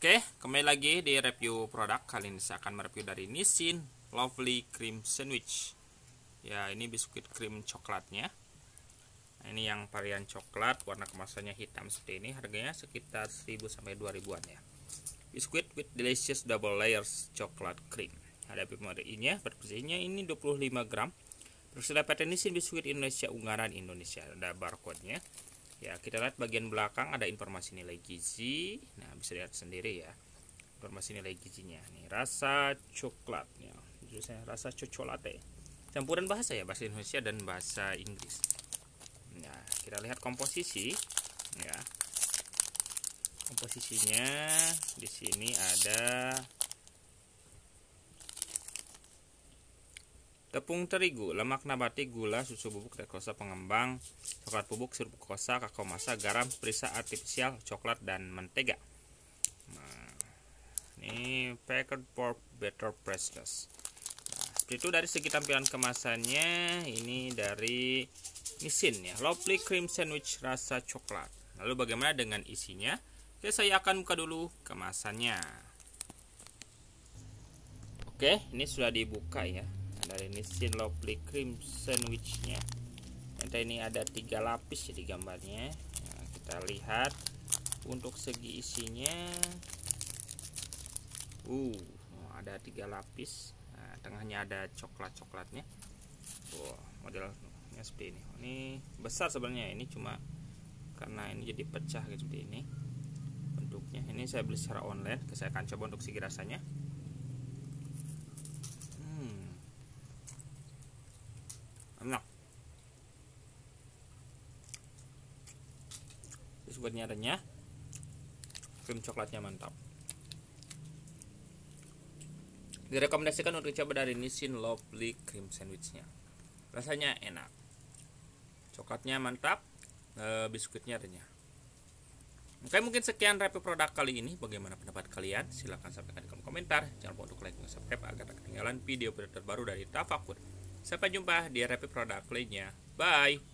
Oke, kembali lagi di review produk. Kali ini saya akan mereview dari Nissin Lovely Cream Sandwich. Ya, ini biskuit krim coklatnya. Nah, ini yang varian coklat, warna kemasannya hitam seperti ini. Harganya sekitar 1000 sampai 2000-an ya. Biskuit with delicious double layers coklat cream. Ada pemerinya, bersihnya ini 25 gram. Terus ada PT Nissin Biskuit Indonesia Ungaran Indonesia. Ada barcode-nya ya kita lihat bagian belakang ada informasi nilai gizi. Nah bisa lihat sendiri ya informasi nilai gizinya. Nih rasa coklatnya. Saya rasa coklat campuran bahasa ya bahasa Indonesia dan bahasa Inggris. Nah kita lihat komposisi. Ya komposisinya di sini ada tepung terigu, lemak nabati, gula, susu bubuk, glukosa pengembang, coklat bubuk, sirup glukosa, kakao masa, garam, perisa artifisial, coklat dan mentega. Nah, ini packed for better freshness. Nah, seperti itu dari segi tampilan kemasannya, ini dari Nissin ya, Lovely Cream Sandwich rasa coklat. Lalu bagaimana dengan isinya? Oke, saya akan buka dulu kemasannya. Oke, ini sudah dibuka ya dari Nissin Lovely Cream sandwichnya. Nanti ini ada tiga lapis jadi gambarnya. Nah, kita lihat. Untuk segi isinya. Uh ada tiga lapis. Nah, tengahnya ada coklat coklatnya wow, modelnya seperti ini. Ini besar sebenarnya. Ini cuma karena ini jadi pecah gitu seperti ini. Bentuknya. Ini saya beli secara online. Saya akan coba untuk segi rasanya enak biskuitnya renyah krim coklatnya mantap. Direkomendasikan untuk coba dari Nissin Lovely Cream Sandwichnya. Rasanya enak. Coklatnya mantap e, biskuitnya renyah. Oke mungkin sekian review produk kali ini. Bagaimana pendapat kalian? Silahkan sampaikan di kolom komentar. Jangan lupa untuk like dan subscribe Agar tak ketinggalan video-video terbaru dari Tafakur Sampai jumpa di review produk lainnya. Bye!